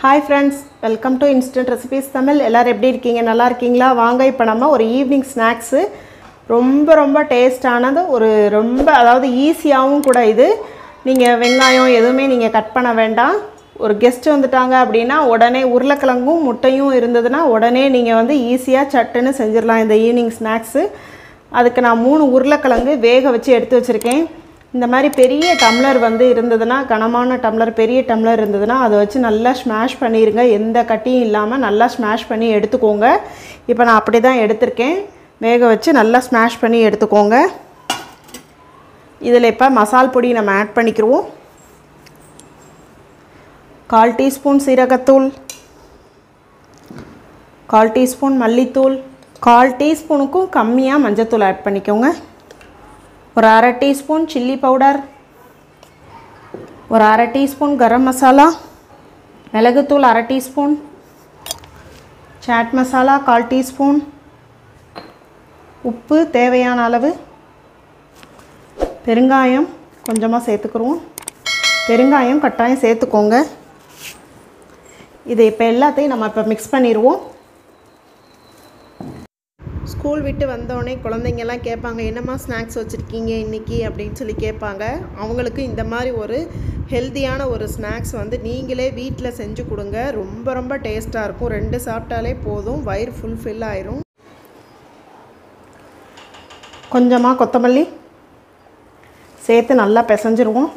Hi friends welcome to instant recipes Tamil எல்லோரும் எப்படி இருக்கீங்க? நல்லா இருக்கீங்களா? வாங்க இப்போ நம்ம ஒரு ஈவினிங் ஸ்நாக்ஸு ரொம்ப ரொம்ப டேஸ்டானது ஒரு ரொம்ப அதாவது ஈஸியாகவும் கூட இது. நீங்கள் வெங்காயம் எதுவுமே நீங்கள் கட் பண்ண வேண்டாம். ஒரு கெஸ்ட் வந்துட்டாங்க அப்படின்னா உடனே உருளைக்கிழங்கும் முட்டையும் இருந்ததுன்னா உடனே நீங்கள் வந்து ஈஸியாக சட்டுன்னு செஞ்சிடலாம் இந்த ஈவினிங் ஸ்நாக்ஸு அதுக்கு நான் மூணு உருளைக்கிழங்கு வேக வச்சு எடுத்து வச்சுருக்கேன். இந்த மாதிரி பெரிய டம்ளர் வந்து இருந்ததுன்னா கனமான டம்ளர் பெரிய டம்ளர் இருந்ததுன்னா அதை வச்சு நல்லா ஸ்மாஷ் பண்ணிடுங்க எந்த கட்டியும் இல்லாமல் நல்லா ஸ்மாஷ் பண்ணி எடுத்துக்கோங்க. இப்போ நான் அப்படி தான் எடுத்திருக்கேன். வேக வச்சு நல்லா ஸ்மாஷ் பண்ணி எடுத்துக்கோங்க. இதில் இப்போ மசால் பொடி நம்ம ஆட் பண்ணிக்கிடுவோம் கால் டீஸ்பூன் சீரகத்தூள். கால் டீஸ்பூன் மல்லித்தூள். கால் டீஸ்பூனுக்கும் கம்மியாக மஞ்சத்தூள் ஆட் பண்ணிக்கோங்க. ஒரு அரை டீஸ்பூன் சில்லி பவுடர் ஒரு அரை டீஸ்பூன் கரம் மசாலா மிளகுத்தூள் அரை டீஸ்பூன் சாட் மசாலா கால் டீஸ்பூன் உப்பு தேவையான அளவு பெருங்காயம் கொஞ்சமாக சேர்த்துக்குருவோம். பெருங்காயம் கட்டாயம் சேர்த்துக்கோங்க. இதை இப்போ எல்லாத்தையும் நம்ம இப்போ மிக்ஸ் பண்ணிடுவோம் ஸ்கூல் விட்டு வந்தோடனே குழந்தைங்கெல்லாம் கேட்பாங்க என்னம்மா ஸ்நாக்ஸ் வச்சுருக்கீங்க இன்றைக்கி அப்படின்னு சொல்லி கேட்பாங்க. அவங்களுக்கு இந்த மாதிரி ஒரு ஹெல்த்தியான ஒரு ஸ்நாக்ஸ் வந்து நீங்களே வீட்டில் செஞ்சு கொடுங்க. ரொம்ப ரொம்ப டேஸ்ட்டாக இருக்கும். ரெண்டு சாப்பிட்டாலே போதும். வயிறு ஃபுல்ஃபில் ஆயிரும். கொஞ்சமாக கொத்தமல்லி சேர்த்து நல்லா பிசைஞ்சிருவோம்.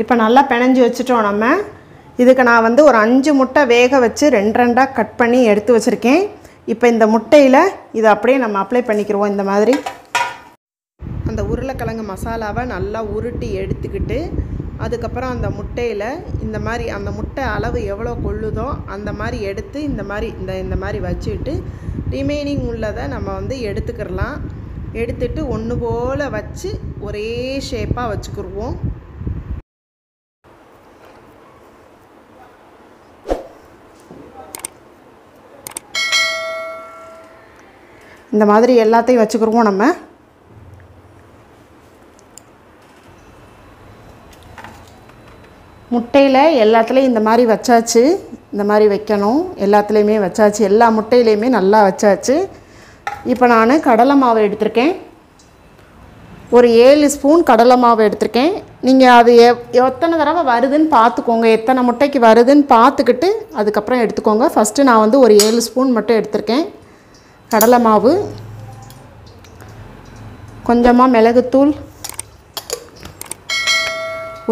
இப்போ நல்லா பிணைஞ்சு வச்சுட்டோம் நம்ம. இதுக்கு நான் வந்து ஒரு அஞ்சு முட்டை வேக வச்சு ரெண்டு ரெண்டாக கட் பண்ணி எடுத்து வச்சுருக்கேன். இப்போ இந்த முட்டையில் இதை அப்படியே நம்ம அப்ளை பண்ணிக்கிறோம் இந்த மாதிரி. அந்த உருளைக்கிழங்கு மசாலாவை நல்லா உருட்டி எடுத்துக்கிட்டு அதுக்கப்புறம் அந்த முட்டையில் இந்த மாதிரி அந்த முட்டை அளவு எவ்வளோ கொள்ளுதோ அந்த மாதிரி எடுத்து இந்த மாதிரி இந்த இந்த மாதிரி வச்சுட்டு ரிமைனிங் உள்ளதை நம்ம வந்து எடுத்துக்கிடலாம். எடுத்துட்டு ஒன்று போல் வச்சு ஒரே ஷேப்பாக வச்சுக்கிடுவோம் இந்த மாதிரி எல்லாத்தையும் வச்சுக்கிடுவோம் நம்ம. முட்டையில் எல்லாத்துலேயும் இந்த மாதிரி வச்சாச்சு. இந்த மாதிரி வைக்கணும். எல்லாத்துலேயுமே வச்சாச்சு. எல்லா முட்டையிலையுமே நல்லா வச்சாச்சு. இப்போ நான் கடலை மாவு எடுத்திருக்கேன். ஒரு ஏழு ஸ்பூன் கடலை மாவு எடுத்திருக்கேன். நீங்கள் அது எ எத்தனை தடவை வருதுன்னு பார்த்துக்கோங்க எத்தனை முட்டைக்கு வருதுன்னு பார்த்துக்கிட்டு அதுக்கப்புறம் எடுத்துக்கோங்க. ஃபஸ்ட்டு நான் வந்து ஒரு ஏழு ஸ்பூன் மட்டும் எடுத்திருக்கேன். கடலை மாவு கொஞ்சமாக மிளகுத்தூள்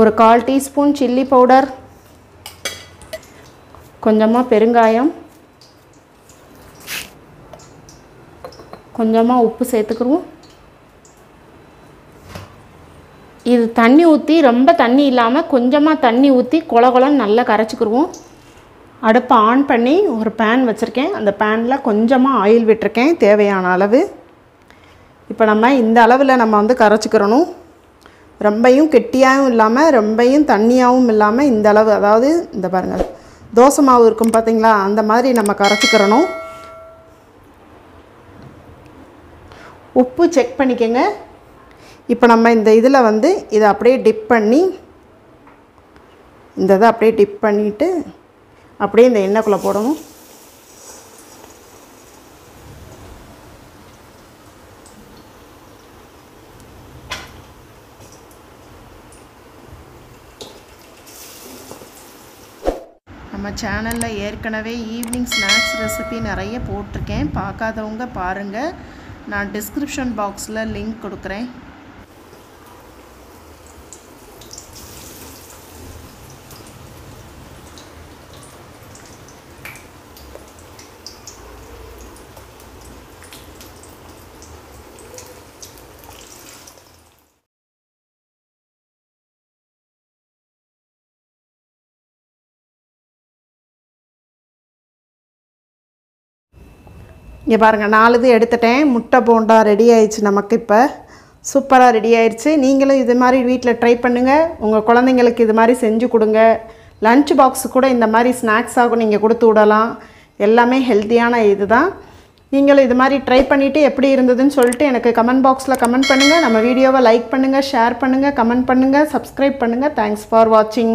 ஒரு கால் டீஸ்பூன் சில்லி பவுடர் கொஞ்சமாக பெருங்காயம் கொஞ்சமாக உப்பு சேர்த்துக்கிடுவோம். இது தண்ணி ஊற்றி ரொம்ப தண்ணி இல்லாமல் கொஞ்சமாக தண்ணி ஊற்றி குள குளம் நல்லா கரைச்சிக்கிடுவோம். அடுப்பை ஆன் பண்ணி ஒரு பேன் வச்சுருக்கேன். அந்த பேனில் கொஞ்சமாக ஆயில் விட்டுருக்கேன். தேவையான அளவு. இப்போ நம்ம இந்த அளவில் நம்ம வந்து கரைச்சிக்கிறணும். ரொம்பையும் கெட்டியாகவும் இல்லாமல் ரொம்பையும் தண்ணியாகவும் இல்லாமல் இந்த அளவு. அதாவது இந்த பாருங்கள் தோசை மாவு இருக்கும் பார்த்தீங்களா அந்த மாதிரி நம்ம கரைச்சிக்கிறணும். உப்பு செக் பண்ணிக்கோங்க. இப்போ நம்ம இந்த இதில் வந்து இதை அப்படியே டிப் பண்ணி இந்த இதை அப்படியே டிப் பண்ணிவிட்டு அப்படியே இந்த எண்ணெய்க்குள்ளே போடணும். நம்ம சேனலில் ஏற்கனவே ஈவினிங் ஸ்நாக்ஸ் ரெசிபி நிறைய போட்டிருக்கேன். பார்க்காதவங்க பாருங்கள் நான் டிஸ்கிரிப்ஷன் பாக்ஸில் லிங்க் கொடுக்குறேன். இங்கே பாருங்கள் நாலு இது எடுத்துட்டேன். முட்டை போண்டா ரெடி ஆயிடுச்சு நமக்கு இப்போ. சூப்பராக ரெடி ஆயிடுச்சு. நீங்களும் இது மாதிரி வீட்டில் ட்ரை பண்ணுங்கள் உங்கள் குழந்தைங்களுக்கு இது மாதிரி செஞ்சு கொடுங்க. லஞ்ச் பாக்ஸு கூட இந்த மாதிரி ஸ்நாக்ஸாக நீங்கள் கொடுத்து விடலாம். எல்லாமே ஹெல்த்தியான இது தான் நீங்களும் இது மாதிரி ட்ரை பண்ணிவிட்டு எப்படி இருந்ததுன்னு சொல்லிட்டு எனக்கு கமெண்ட் பாக்ஸில் கமெண்ட் பண்ணுங்கள் நம்ம வீடியோவை லைக் பண்ணுங்கள் ஷேர் பண்ணுங்கள் கமெண்ட் பண்ணுங்கள் சப்ஸ்கிரைப் பண்ணுங்கள் தேங்க்ஸ் ஃபார் வாட்சிங்